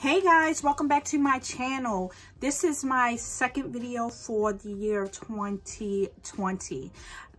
Hey guys, welcome back to my channel. This is my second video for the year 2020.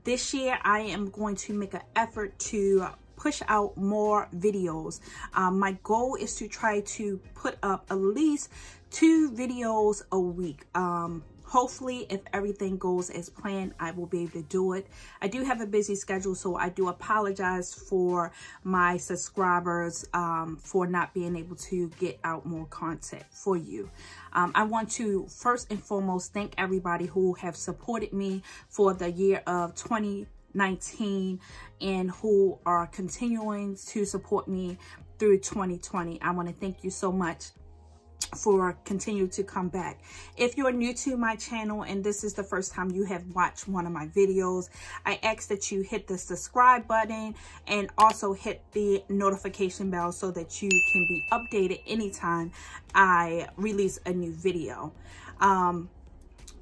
This year I am going to make an effort to push out more videos. Um, my goal is to try to put up at least two videos a week. Um, hopefully if everything goes as planned i will be able to do it. I do have a busy schedule so i do apologize for my subscribers um, for not being able to get out more content for you. Um, i want to first and foremost thank everybody who have supported me for the year of 2019 and who are continuing to support me through 2020 i want to thank you so much for continue to come back. If you're new to my channel and this is the first time you have watched one of my videos, I ask that you hit the subscribe button and also hit the notification bell so that you can be updated anytime I release a new video. Um,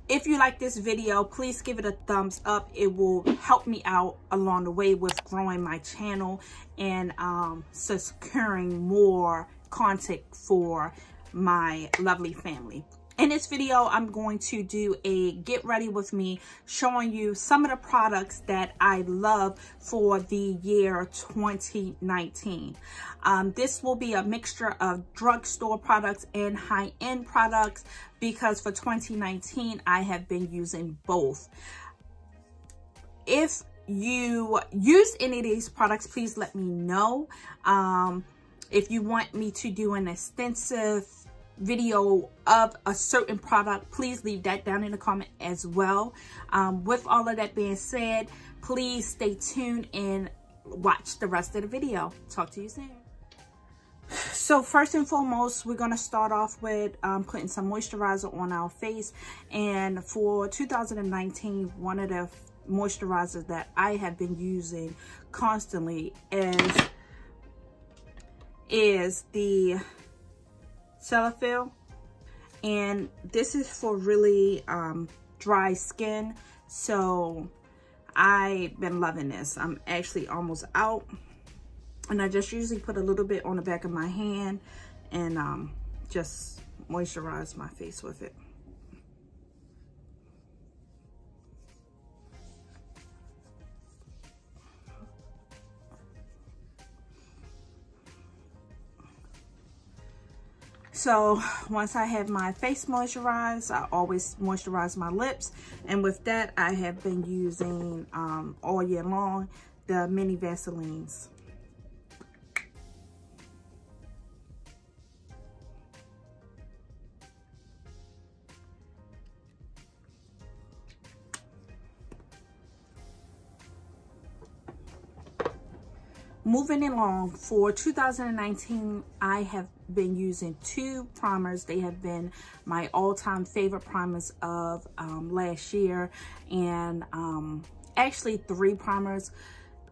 if you like this video, please give it a thumbs up. It will help me out along the way with growing my channel and um, securing more content for my lovely family. In this video, I'm going to do a get ready with me showing you some of the products that I love for the year 2019. Um, this will be a mixture of drugstore products and high-end products because for 2019, I have been using both. If you use any of these products, please let me know. Um, if you want me to do an extensive video of a certain product, please leave that down in the comment as well. Um, with all of that being said, please stay tuned and watch the rest of the video. Talk to you soon. So first and foremost, we're going to start off with um, putting some moisturizer on our face. And for 2019, one of the moisturizers that I have been using constantly is, is the Cetaphil. And this is for really um, dry skin. So I've been loving this. I'm actually almost out. And I just usually put a little bit on the back of my hand and um, just moisturize my face with it. So once I have my face moisturized, I always moisturize my lips. And with that, I have been using um, all year long the mini Vaselines. Moving along for 2019 i have been using two primers. They have been my all-time favorite primers of um, last year. And um, actually three primers.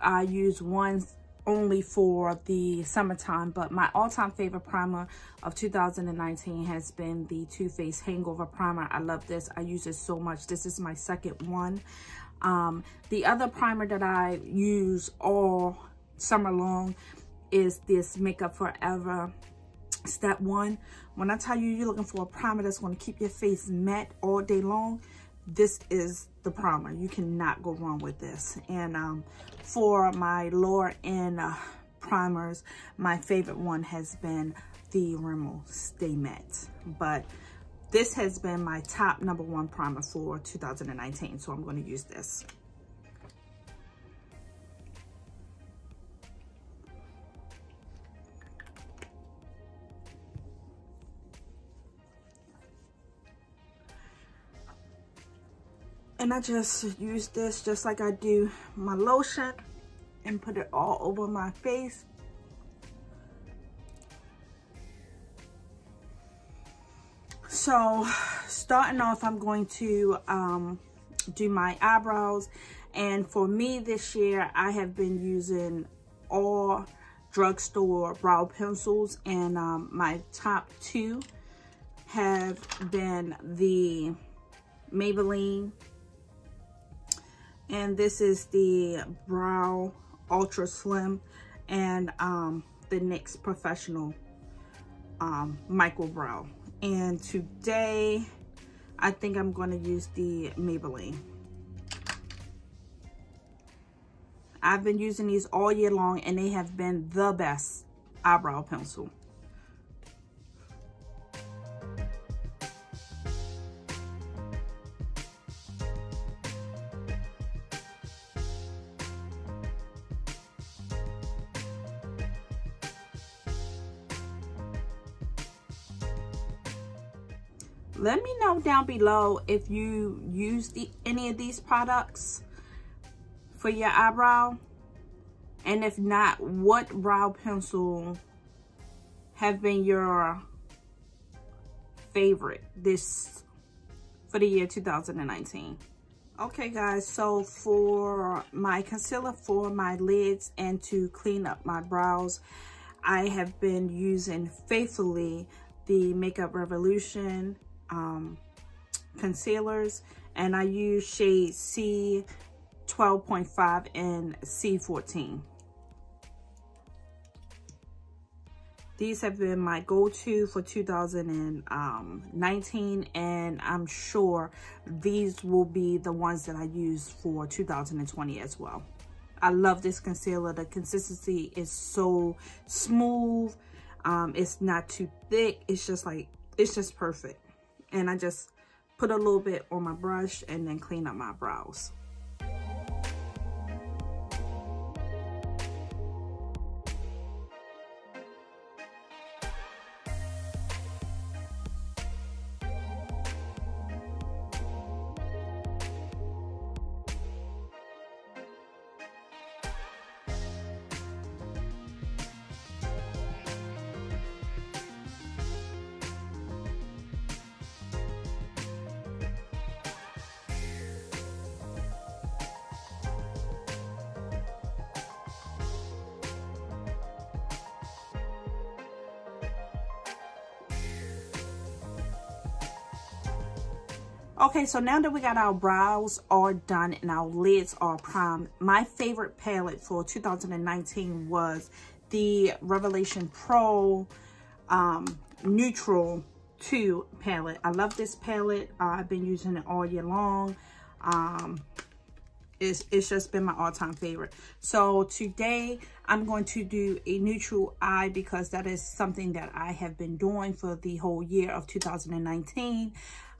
I use one only for the summertime but my all-time favorite primer of 2019 has been the Too Faced hangover primer. I love this. I use it so much. This is my second one. Um, the other primer that i use all summer long is this Makeup Forever Step 1. When I tell you you're looking for a primer that's going to keep your face matte all day long, this is the primer. You cannot go wrong with this. And um, for my lower end uh, primers, my favorite one has been the Rimmel Stay Matte. But this has been my top number one primer for 2019, so I'm going to use this. And I just use this just like I do my lotion and put it all over my face. So starting off, I'm going to um, do my eyebrows. And for me this year, I have been using all drugstore brow pencils. And um, my top two have been the Maybelline and this is the brow ultra slim and um the NYX professional um, micro brow. And today, I think I'm going to use the Maybelline. I've been using these all year long and they have been the best eyebrow pencil. Down below if you use the, any of these products for your eyebrow. And if not what brow pencil have been your favorite this for the year 2019 okay guys so for my concealer for my lids and to clean up my brows I have been using faithfully the Makeup Revolution um, concealers and I use shade C12.5 and C14. These have been my go-to for 2019 and I'm sure these will be the ones that I use for 2020 as well. I love this concealer. The consistency is so smooth. Um, it's not too thick. It's just like, it's just perfect and I just put a little bit on my brush and then clean up my brows. So now that we got our brows all done and our lids are primed, my favorite palette for 2019 was the Revolution Pro um, Neutral 2 palette. I love this palette. Uh, I've been using it all year long. Um, it's, it's just been my all-time favorite. So today I'm going to do a neutral eye because that is something that I have been doing for the whole year of 2019.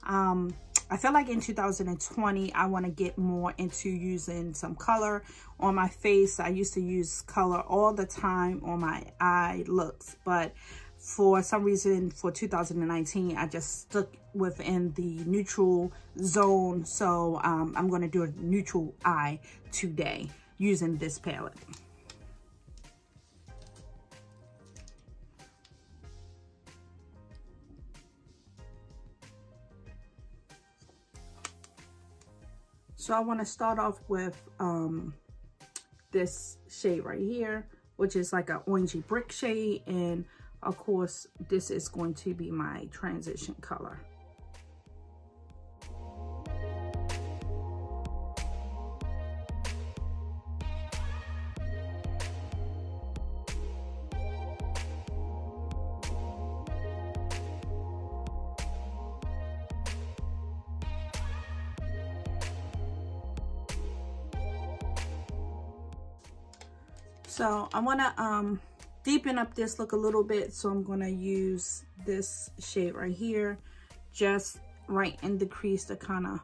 Um, I feel like in 2020, I want to get more into using some color on my face. I used to use color all the time on my eye looks, but for some reason for 2019, I just stuck within the neutral zone. So um, I'm going to do a neutral eye today using this palette. So I want to start off with um, this shade right here, which is like an orangey brick shade. And of course, this is going to be my transition color. I want to um, deepen up this look a little bit. So I'm going to use this shade right here, just right in the crease to kind of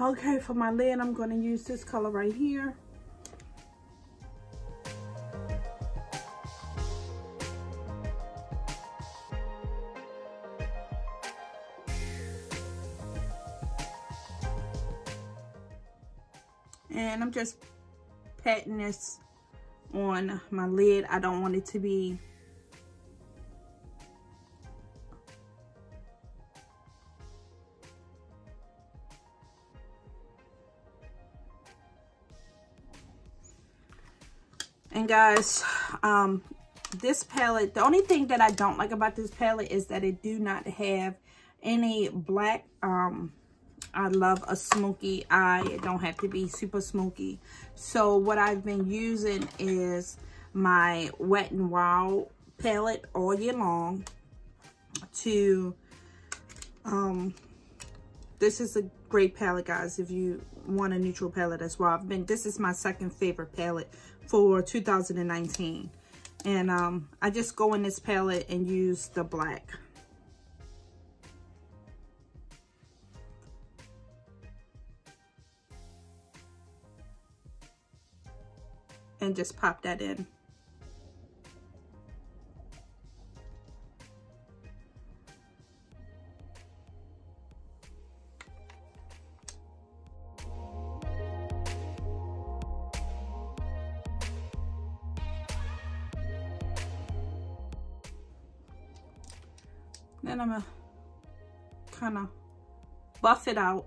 Okay, for my lid, I'm going to use this color right here. And I'm just patting this on my lid. I don't want it to be And guys, um, this palette, the only thing that I don't like about this palette is that it do not have any black. Um, I love a smoky eye. It don't have to be super smoky. So what I've been using is my Wet n Wild palette all year long to, um, this is a great palette, guys, if you want a neutral palette as well. I've been, this is my second favorite palette for 2019. And um, I just go in this palette and use the black. And just pop that in. Then I'm gonna kind of buff it out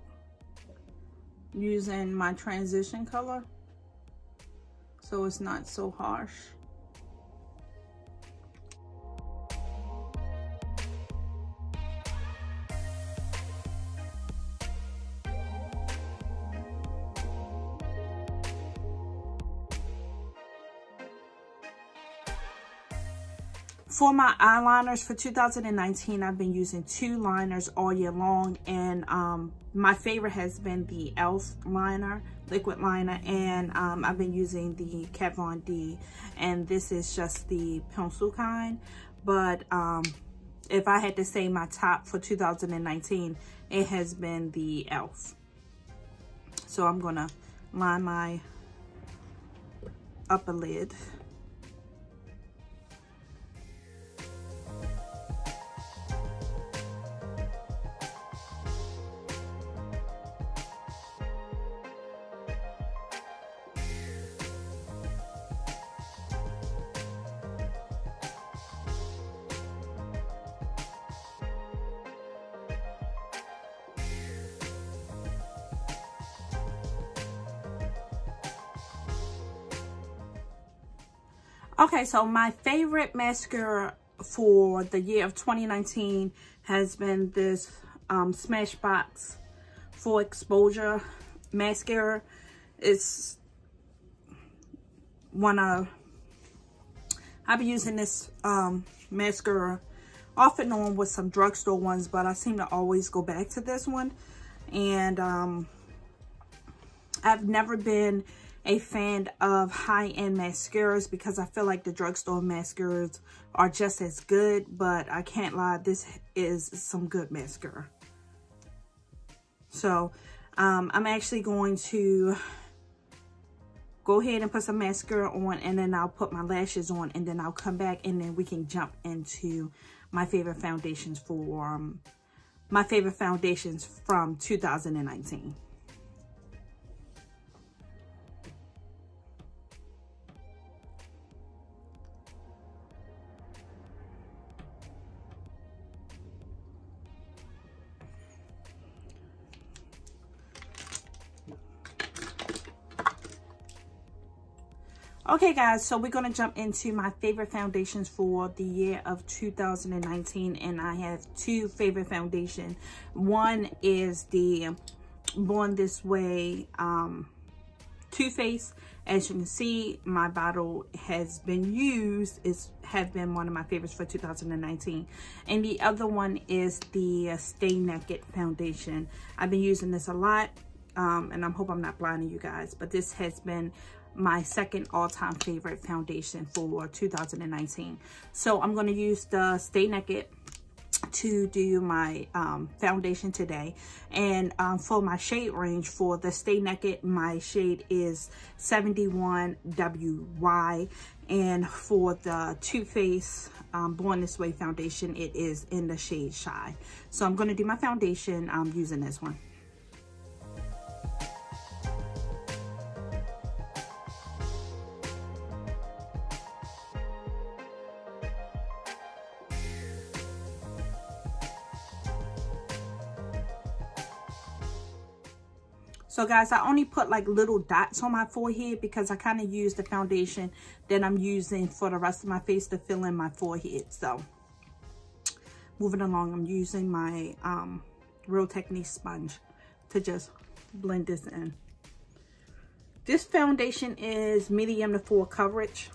using my transition color so it's not so harsh. For my eyeliners for 2019, I've been using two liners all year long. And um, my favorite has been the e.l.f. liner, liquid liner. And um, I've been using the Kat Von D. And this is just the pencil kind. But um, if I had to say my top for 2019, it has been the e.l.f. So I'm going to line my upper lid. Okay, so my favorite mascara for the year of 2019 has been this um, Smashbox Full Exposure Mascara. It's one of, I've been using this um, mascara off and on with some drugstore ones, but I seem to always go back to this one. And um, I've never been a fan of high-end mascaras because I feel like the drugstore mascaras are just as good, but I can't lie, this is some good mascara. So, um, I'm actually going to go ahead and put some mascara on and then I'll put my lashes on and then I'll come back and then we can jump into my favorite foundations for um, my favorite foundations from 2019. Okay, guys, so we're going to jump into my favorite foundations for the year of 2019. And I have two favorite foundation. One is the Born This Way um, Too Faced. As you can see, my bottle has been used. It's have been one of my favorites for 2019. And the other one is the Stay Naked Foundation. I've been using this a lot. Um, and I hope I'm not blinding you guys. But this has been my second all-time favorite foundation for 2019. So I'm going to use the Stay Naked to do my um, foundation today. And um, for my shade range for the Stay Naked, my shade is 71WY. And for the Too Faced um, Born This Way foundation, it is in the shade Shy. So I'm going to do my foundation um, using this one. So guys, I only put like little dots on my forehead because I kind of use the foundation that I'm using for the rest of my face to fill in my forehead. So moving along, I'm using my um, Real Technique sponge to just blend this in. This foundation is medium to full coverage.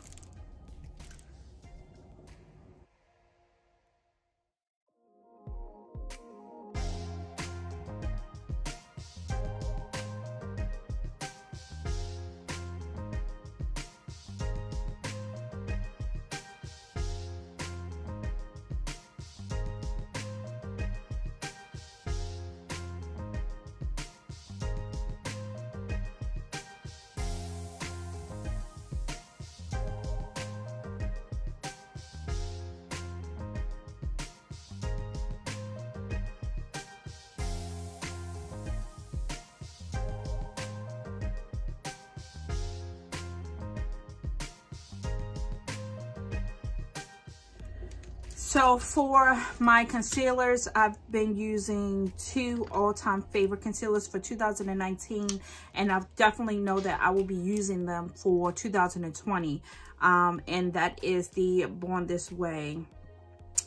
So for my concealers, I've been using two all-time favorite concealers for 2019, and I definitely know that I will be using them for 2020. Um, and that is the Born This Way.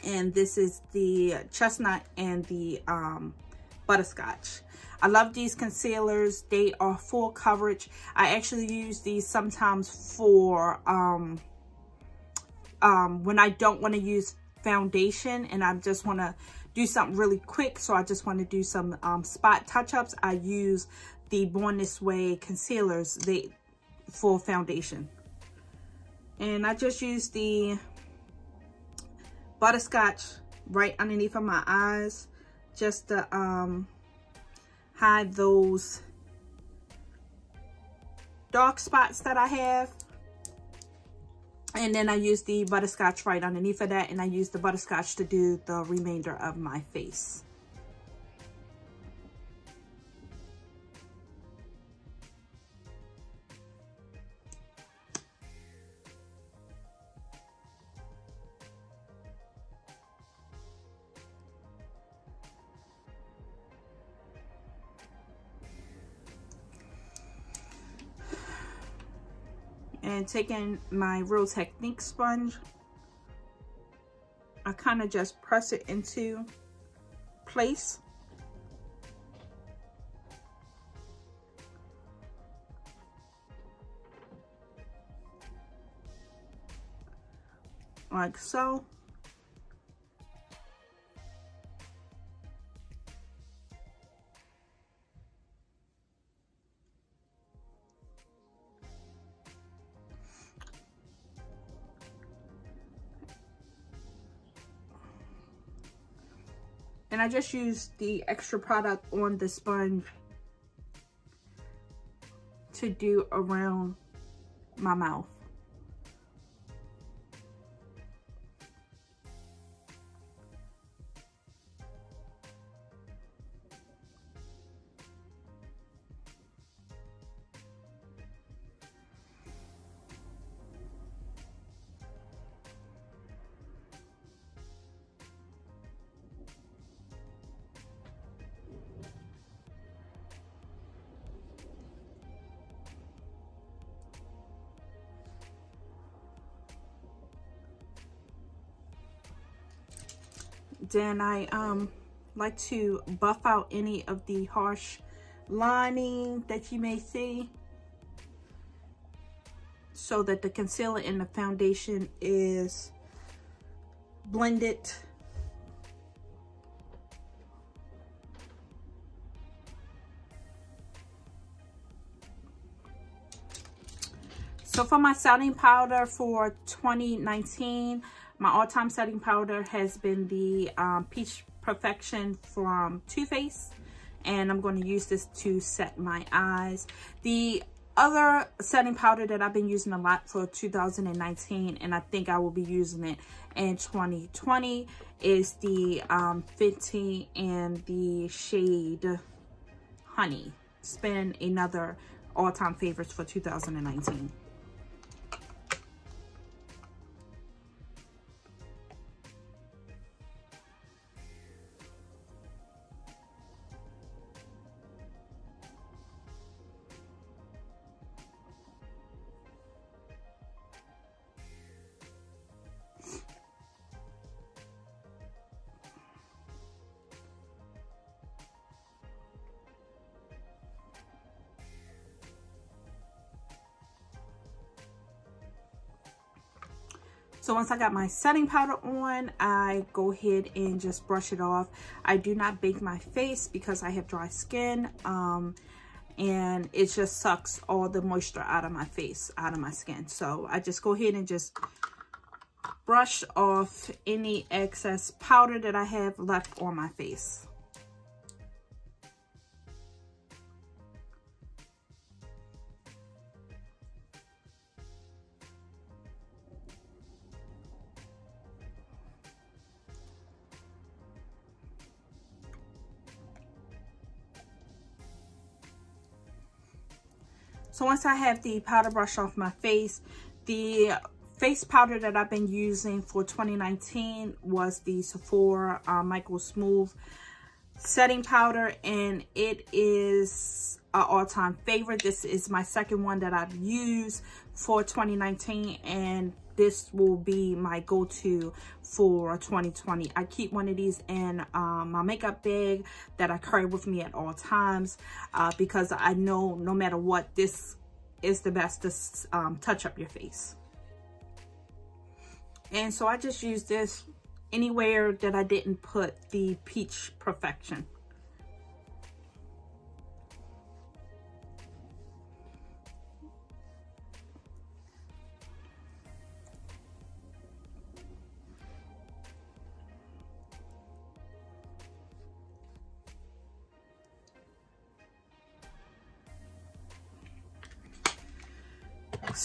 And this is the Chestnut and the um, Butterscotch. I love these concealers. They are full coverage. I actually use these sometimes for um, um, when I don't want to use foundation and I just want to do something really quick. So I just want to do some um, spot touch-ups. I use the Born This Way concealers they for foundation. And I just use the butterscotch right underneath of my eyes just to um, hide those dark spots that I have. And then I use the butterscotch right underneath of that. And I use the butterscotch to do the remainder of my face. And taking my Real Technique sponge, I kind of just press it into place. Like so. Just used the extra product on the sponge to do around my mouth. Then I um like to buff out any of the harsh lining that you may see so that the concealer and the foundation is blended. So for my setting powder for 2019, my all-time setting powder has been the um, Peach Perfection from Too Faced. And I'm going to use this to set my eyes. The other setting powder that I've been using a lot for 2019 and I think I will be using it in 2020 is the um, Fenty and the shade Honey. It's been another all-time favorites for 2019. So once I got my setting powder on, I go ahead and just brush it off. I do not bake my face because I have dry skin. Um, and it just sucks all the moisture out of my face, out of my skin. So I just go ahead and just brush off any excess powder that I have left on my face. Once I have the powder brush off my face, the face powder that I've been using for 2019 was the Sephora uh, Micro Smooth setting powder and it is an all-time favorite. This is my second one that I've used for 2019 and this will be my go-to for 2020. I keep one of these in um, my makeup bag that I carry with me at all times uh, because I know no matter what, this is the best to um, touch up your face. And so I just use this anywhere that I didn't put the Peach Perfection.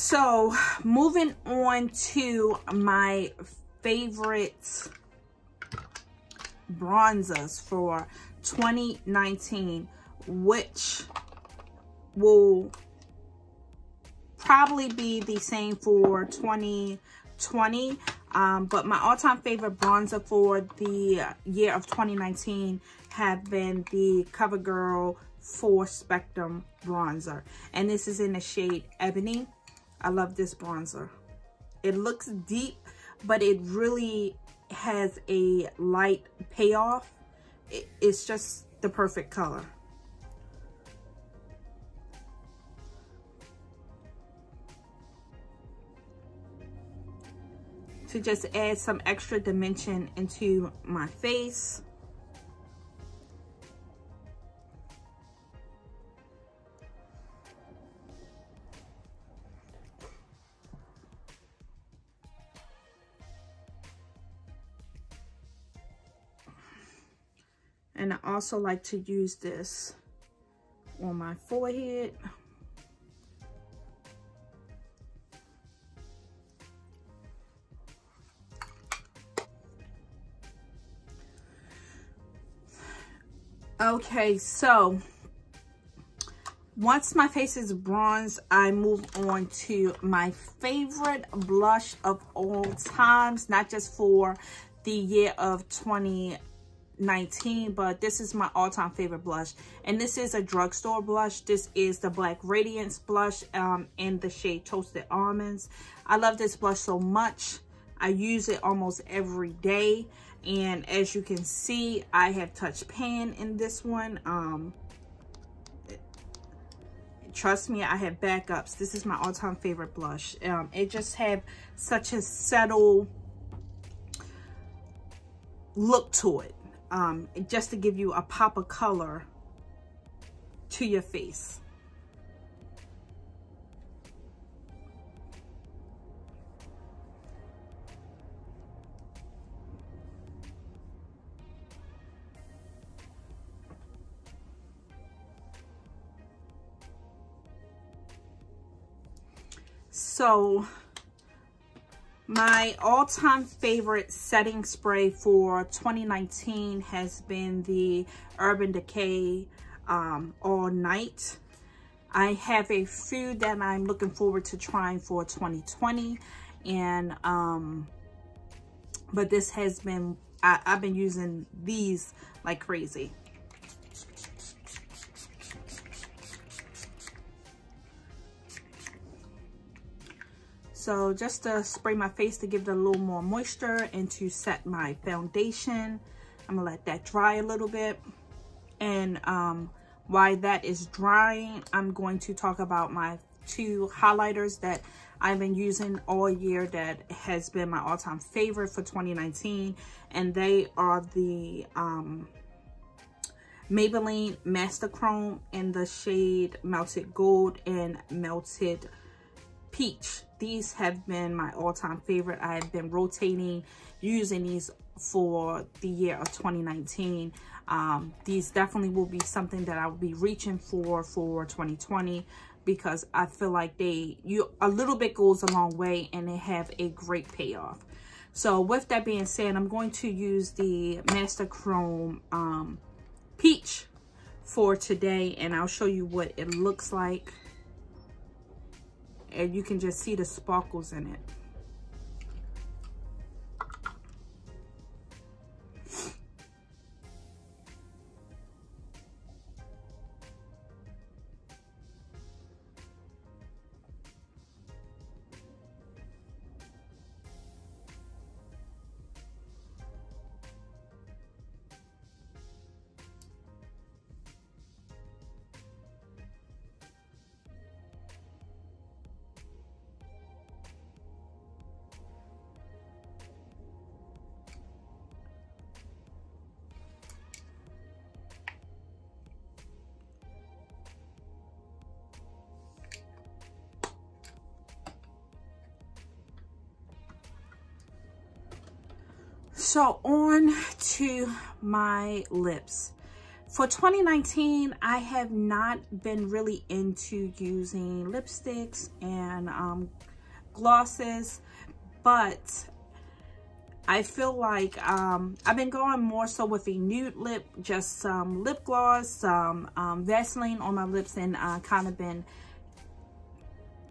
So moving on to my favorite bronzers for 2019, which will probably be the same for 2020. Um, but my all-time favorite bronzer for the year of 2019 have been the CoverGirl Full Spectrum bronzer. And this is in the shade Ebony. I love this bronzer. It looks deep, but it really has a light payoff. it's just the perfect color. To just add some extra dimension into my face. And I also like to use this on my forehead. Okay, so once my face is bronzed, I move on to my favorite blush of all times, not just for the year of 20 19 but this is my all-time favorite blush. And this is a drugstore blush. This is the black radiance blush um in the shade toasted almonds. I love this blush so much. I use it almost every day. And as you can see i have touched pan in this one. Um trust me i have backups. This is my all-time favorite blush. Um it just have such a subtle look to it um, just to give you a pop of color to your face. So my all-time favorite setting spray for 2019 has been the Urban Decay um, All Night. I have a few that I'm looking forward to trying for 2020. And, um, but this has been, I, I've been using these like crazy. So just to spray my face to give it a little more moisture and to set my foundation. I'm gonna let that dry a little bit. And um, while that is drying, I'm going to talk about my two highlighters that I've been using all year that has been my all-time favorite for 2019. And they are the um, Maybelline Master Chrome in the shade Melted Gold and Melted Peach. These have been my all-time favorite. I have been rotating using these for the year of 2019. Um, these definitely will be something that I will be reaching for for 2020 because I feel like they, you a little bit goes a long way and they have a great payoff. So with that being said, I'm going to use the Master Chrome um, Peach for today and I'll show you what it looks like. And you can just see the sparkles in it. So on to my lips. For 2019, I have not been really into using lipsticks and um, glosses, but I feel like um, I've been going more so with a nude lip, just some lip gloss, some um, Vaseline on my lips, and uh, kind of been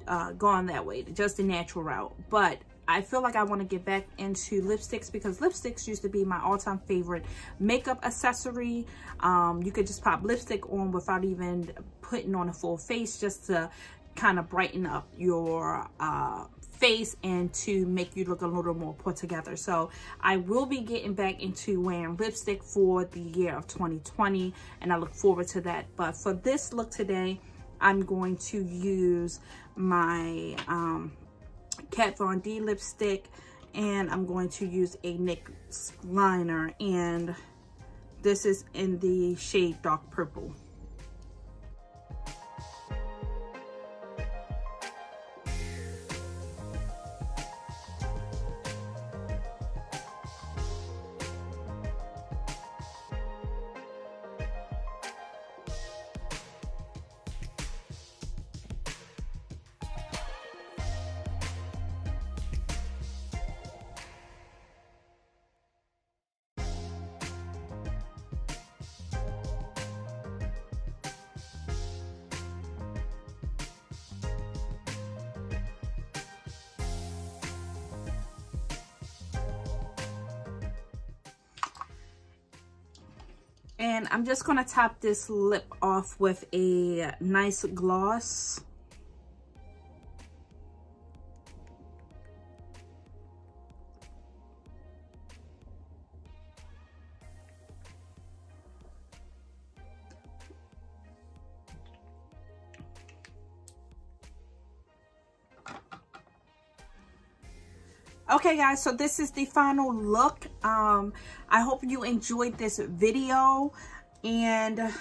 uh, going that way, just the natural route. But I feel like I want to get back into lipsticks because lipsticks used to be my all-time favorite makeup accessory. Um, you could just pop lipstick on without even putting on a full face just to kind of brighten up your uh, face and to make you look a little more put together. So I will be getting back into wearing lipstick for the year of 2020 and I look forward to that. But for this look today, I'm going to use my um, Kat Von D lipstick and I'm going to use a NYX liner and this is in the shade dark purple. And I'm just going to top this lip off with a nice gloss. Okay guys so this is the final look. Um i hope you enjoyed this video and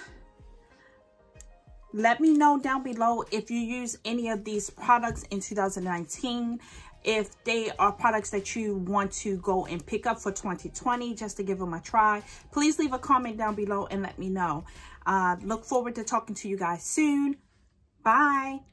let me know down below if you use any of these products in 2019 if they are products that you want to go and pick up for 2020 just to give them a try. Please leave a comment down below and let me know. Uh look forward to talking to you guys soon. Bye